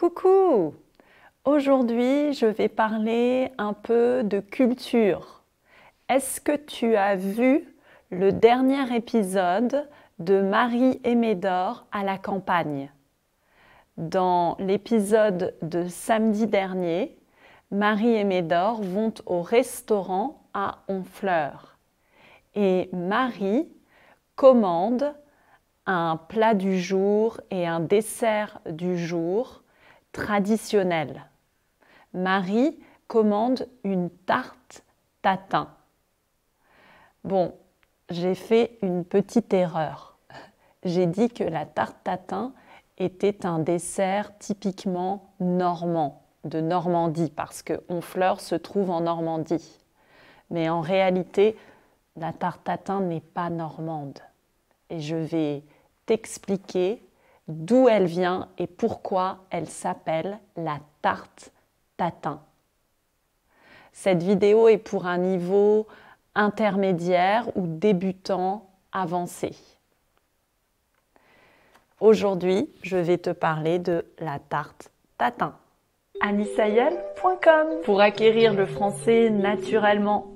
Coucou Aujourd'hui, je vais parler un peu de culture. Est-ce que tu as vu le dernier épisode de Marie et Médor à la campagne? Dans l'épisode de samedi dernier, Marie et Médor vont au restaurant à Honfleur. Et Marie commande un plat du jour et un dessert du jour traditionnel. Marie commande une tarte tatin. Bon, j'ai fait une petite erreur. J'ai dit que la tarte tatin était un dessert typiquement normand, de Normandie, parce que Honfleur se trouve en Normandie. Mais en réalité, la tarte tatin n'est pas normande. Et je vais t'expliquer d'où elle vient et pourquoi elle s'appelle la tarte tatin. Cette vidéo est pour un niveau intermédiaire ou débutant avancé. Aujourd'hui, je vais te parler de la tarte tatin. anisayel.com pour acquérir le français naturellement.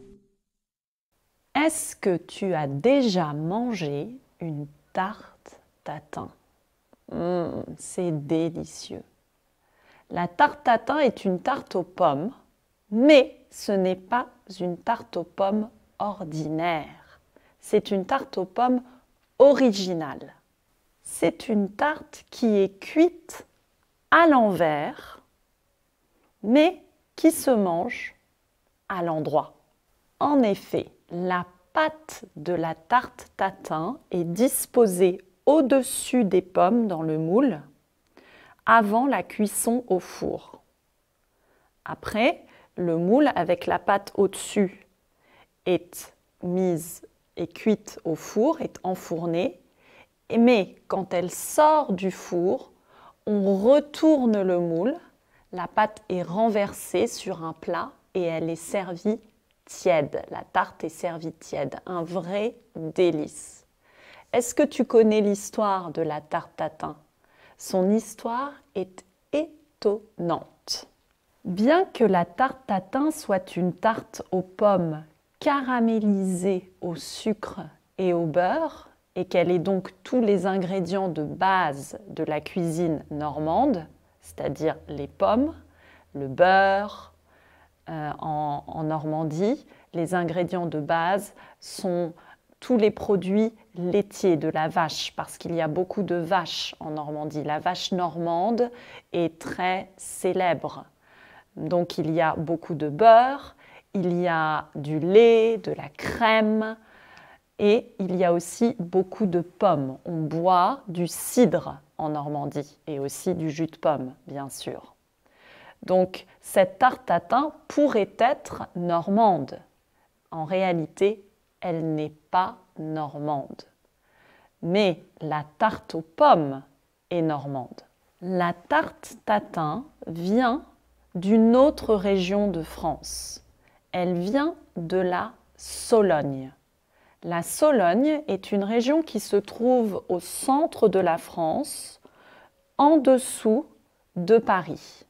Est-ce que tu as déjà mangé une tarte tatin? Mmh, c'est délicieux. La tarte tatin est une tarte aux pommes, mais ce n'est pas une tarte aux pommes ordinaire. C'est une tarte aux pommes originale. C'est une tarte qui est cuite à l'envers, mais qui se mange à l'endroit. En effet, la pâte de la tarte tatin est disposée au-dessus des pommes dans le moule avant la cuisson au four. Après, le moule avec la pâte au-dessus est mise et cuite au four, est enfournée. Mais quand elle sort du four, on retourne le moule, la pâte est renversée sur un plat et elle est servie tiède. La tarte est servie tiède, un vrai délice. Est-ce que tu connais l'histoire de la tarte tatin Son histoire est étonnante. Bien que la tarte tatin soit une tarte aux pommes caramélisée au sucre et au beurre, et qu'elle ait donc tous les ingrédients de base de la cuisine normande, c'est-à-dire les pommes, le beurre euh, en, en Normandie, les ingrédients de base sont les produits laitiers de la vache, parce qu'il y a beaucoup de vaches en Normandie. La vache normande est très célèbre. Donc il y a beaucoup de beurre, il y a du lait, de la crème, et il y a aussi beaucoup de pommes. On boit du cidre en Normandie et aussi du jus de pomme, bien sûr. Donc cette tarte tatin pourrait être normande. En réalité, elle n'est pas normande. Mais la tarte aux pommes est normande. La tarte tatin vient d'une autre région de France. Elle vient de la Sologne. La Sologne est une région qui se trouve au centre de la France, en dessous de Paris.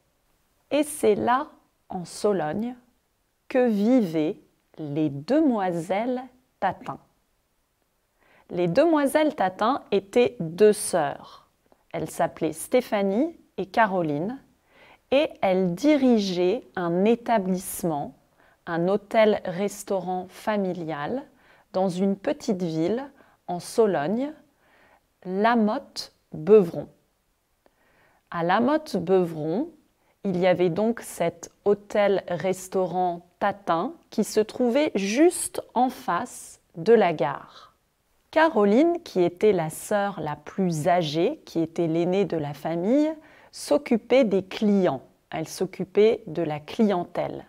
Et c'est là, en Sologne, que vivaient les demoiselles les demoiselles Tatin étaient deux sœurs. Elles s'appelaient Stéphanie et Caroline et elles dirigeaient un établissement, un hôtel-restaurant familial dans une petite ville en Sologne, Lamotte-Beuvron. À Lamotte-Beuvron, il y avait donc cet hôtel-restaurant Qui se trouvait juste en face de la gare. Caroline, qui était la sœur la plus âgée, qui était l'aînée de la famille, s'occupait des clients, elle s'occupait de la clientèle,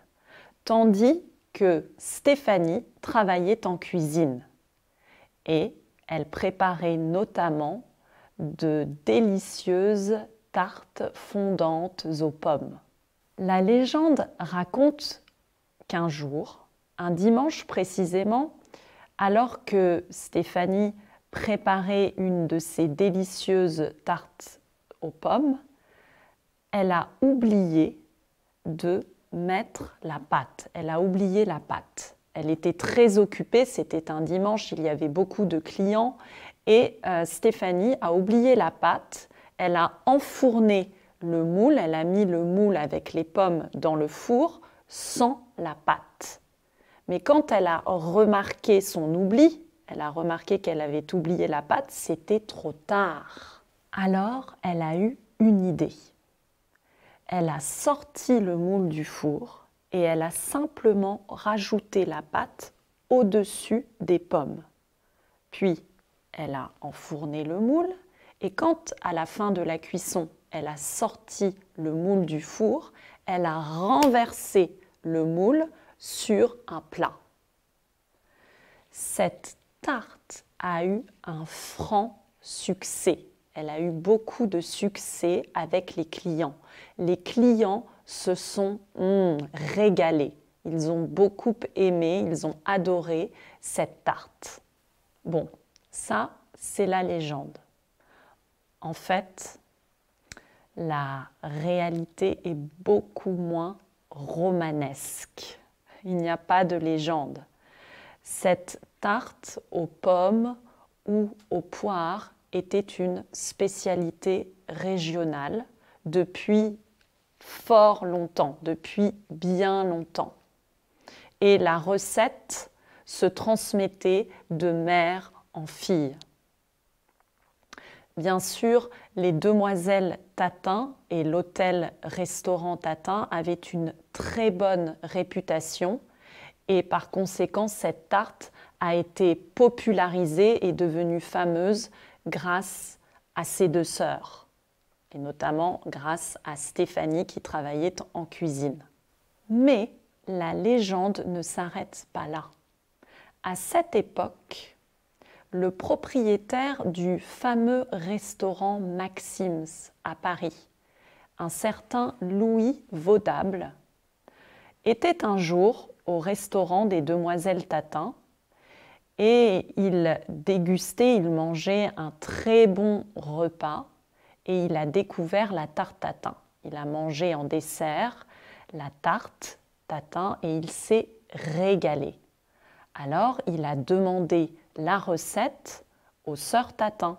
tandis que Stéphanie travaillait en cuisine et elle préparait notamment de délicieuses tartes fondantes aux pommes. La légende raconte qu'un jour, un dimanche précisément, alors que Stéphanie préparait une de ses délicieuses tartes aux pommes, elle a oublié de mettre la pâte. Elle a oublié la pâte. Elle était très occupée, c'était un dimanche, il y avait beaucoup de clients et euh, Stéphanie a oublié la pâte. Elle a enfourné le moule, elle a mis le moule avec les pommes dans le four sans la pâte. Mais quand elle a remarqué son oubli, elle a remarqué qu'elle avait oublié la pâte, c'était trop tard. Alors elle a eu une idée. Elle a sorti le moule du four et elle a simplement rajouté la pâte au-dessus des pommes. Puis elle a enfourné le moule et quand à la fin de la cuisson, elle a sorti le moule du four, elle a renversé le moule sur un plat. Cette tarte a eu un franc succès. Elle a eu beaucoup de succès avec les clients. Les clients se sont hmm, régalés. Ils ont beaucoup aimé, ils ont adoré cette tarte. Bon, ça, c'est la légende. En fait, la réalité est beaucoup moins romanesque. Il n'y a pas de légende. Cette tarte aux pommes ou aux poires était une spécialité régionale depuis fort longtemps, depuis bien longtemps. Et la recette se transmettait de mère en fille. Bien sûr, les demoiselles Tatin et l'hôtel-restaurant Tatin avaient une très bonne réputation et par conséquent, cette tarte a été popularisée et devenue fameuse grâce à ses deux sœurs, et notamment grâce à Stéphanie qui travaillait en cuisine. Mais la légende ne s'arrête pas là. À cette époque, le propriétaire du fameux restaurant Maxim's à Paris, un certain Louis Vaudable, était un jour au restaurant des Demoiselles Tatin et il dégustait, il mangeait un très bon repas et il a découvert la tarte tatin. Il a mangé en dessert la tarte tatin et il s'est régalé. Alors il a demandé la recette aux sœurs tatin,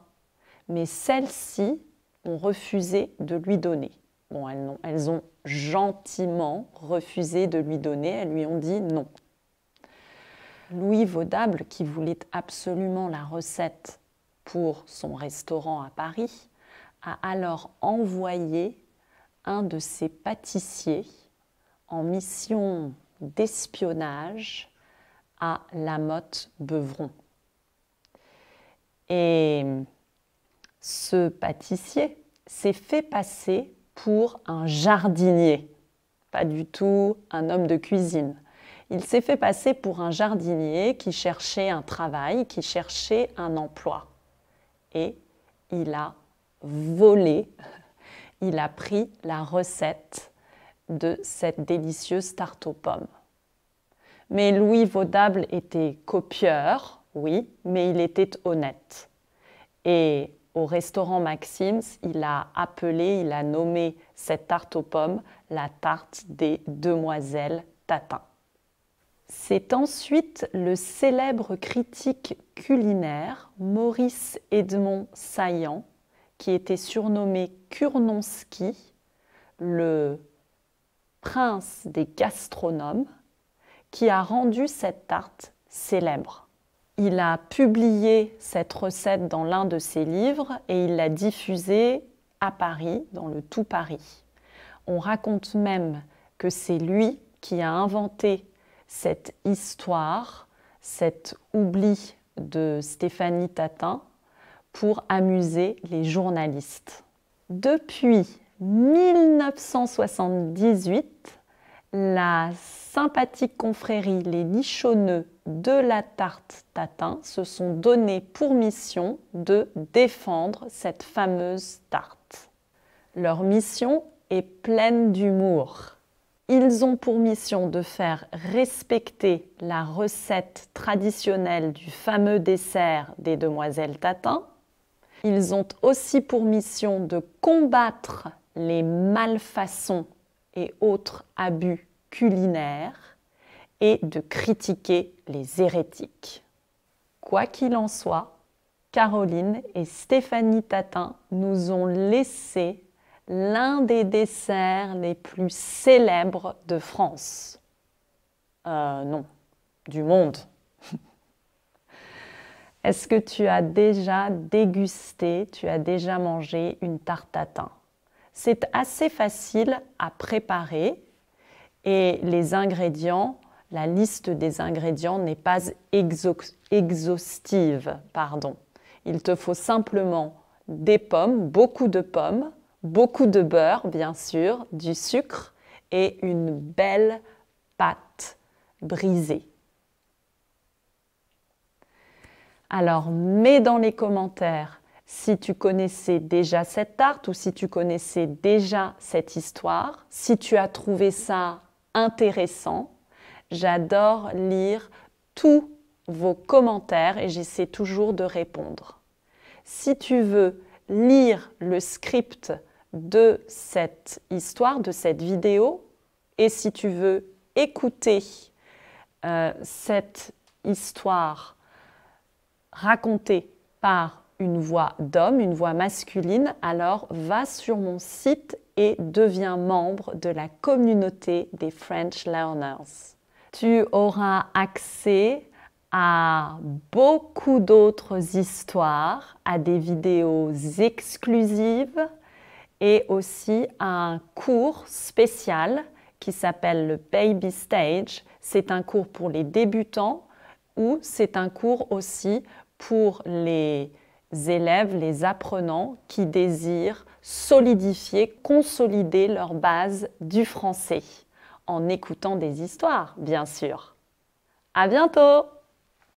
mais celles-ci ont refusé de lui donner. Elles, ont, elles ont gentiment refusé de lui donner, elles lui ont dit non. Louis Vaudable, qui voulait absolument la recette pour son restaurant à Paris, a alors envoyé un de ses pâtissiers en mission d'espionnage à La Motte Beuvron. Et ce pâtissier s'est fait passer pour un jardinier, pas du tout un homme de cuisine il s'est fait passer pour un jardinier qui cherchait un travail, qui cherchait un emploi. Et il a volé, il a pris la recette de cette délicieuse tarte aux pommes. Mais Louis Vaudable était copieur, oui, mais il était honnête. Et au restaurant Maxim's, il a appelé, il a nommé cette tarte aux pommes la tarte des demoiselles Tatin. C'est ensuite le célèbre critique culinaire Maurice Edmond Saillant, qui était surnommé Kurnonski, le prince des gastronomes, qui a rendu cette tarte célèbre. Il a publié cette recette dans l'un de ses livres et il l'a diffusée à Paris, dans le tout Paris. On raconte même que c'est lui qui a inventé cette histoire, cet oubli de Stéphanie Tatin pour amuser les journalistes. Depuis 1978, la sympathique confrérie Les Nichonneux de la tarte tatin se sont donné pour mission de défendre cette fameuse tarte. Leur mission est pleine d'humour. Ils ont pour mission de faire respecter la recette traditionnelle du fameux dessert des demoiselles Tatin. Ils ont aussi pour mission de combattre les malfaçons et autres abus culinaires et de critiquer les hérétiques. Quoi qu'il en soit, Caroline et Stéphanie Tatin nous ont laissé l'un des desserts les plus célèbres de France. Euh, non, du monde. Est-ce que tu as déjà dégusté, tu as déjà mangé une tarte tatin C'est assez facile à préparer et les ingrédients, la liste des ingrédients n'est pas exhaustive. Pardon. Il te faut simplement des pommes, beaucoup de pommes, beaucoup de beurre bien sûr, du sucre et une belle pâte brisée. Alors, mets dans les commentaires si tu connaissais déjà cette tarte ou si tu connaissais déjà cette histoire, si tu as trouvé ça intéressant. J'adore lire tous vos commentaires et j'essaie toujours de répondre. Si tu veux lire le script de cette histoire, de cette vidéo, et si tu veux écouter euh, cette histoire raconté par une voix d'homme, une voix masculine, alors va sur mon site et deviens membre de la communauté des French Learners. Tu auras accès à beaucoup d'autres histoires, à des vidéos exclusives et aussi à un cours spécial qui s'appelle le Baby Stage. C'est un cours pour les débutants ou c'est un cours aussi pour les élèves, les apprenants qui désirent solidifier, consolider leur base du français en écoutant des histoires, bien sûr. À bientôt!